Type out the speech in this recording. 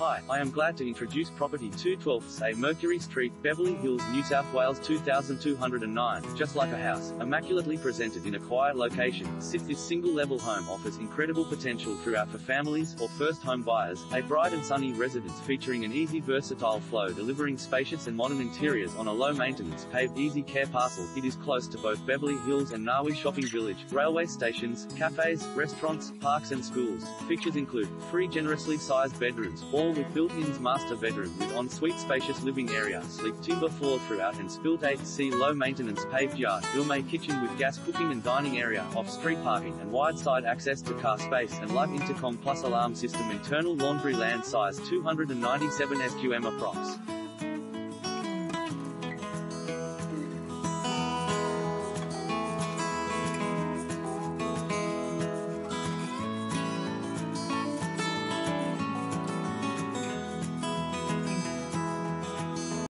Hi, I am glad to introduce property 212, say Mercury Street, Beverly Hills, New South Wales 2209. Just like a house, immaculately presented in a quiet location, sits this single-level home offers incredible potential throughout for families or first home buyers. A bright and sunny residence featuring an easy versatile flow delivering spacious and modern interiors on a low-maintenance paved easy care parcel. It is close to both Beverly Hills and Narwee Shopping Village, railway stations, cafes, restaurants, parks and schools. Features include three generously sized bedrooms, all with built-ins master bedroom with ensuite spacious living area, sleek timber floor throughout and spilt AC low maintenance paved yard, gourmet kitchen with gas cooking and dining area, off-street parking and wide side access to car space and live intercom plus alarm system internal laundry land size 297 SQM approx.